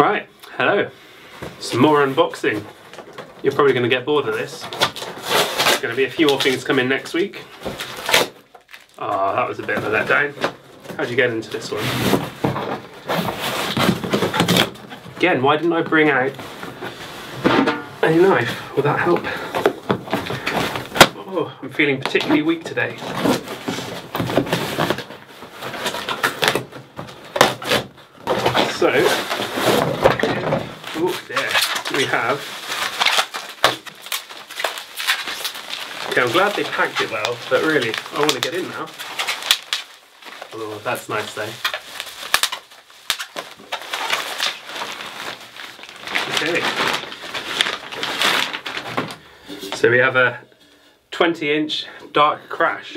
Right, hello. Some more unboxing. You're probably going to get bored of this. There's going to be a few more things coming next week. Oh, that was a bit of a letdown. How'd you get into this one? Again, why didn't I bring out a knife? Will that help? Oh, I'm feeling particularly weak today. So, oh there, we have. Okay, I'm glad they packed it well, but really, I want to get in now. Oh, that's nice though. Okay. So we have a 20 inch dark crash.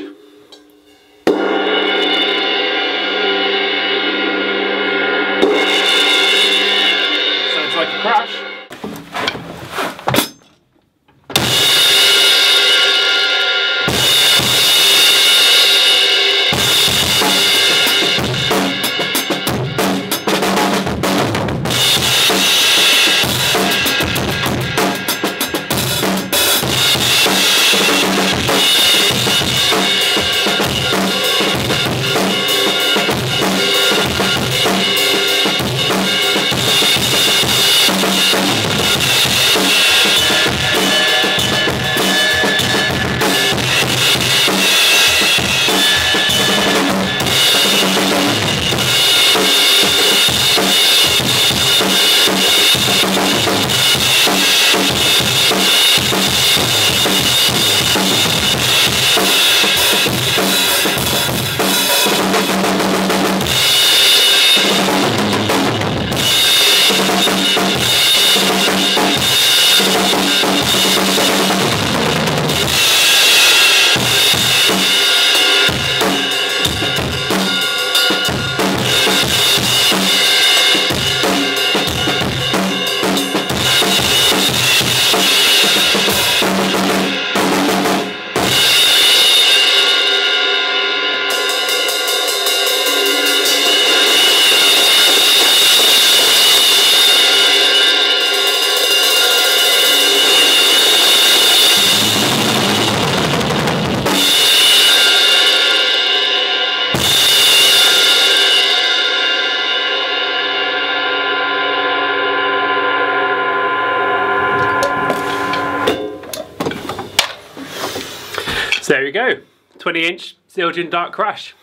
Crash. So there you go, 20 inch Zildjian Dark Crash.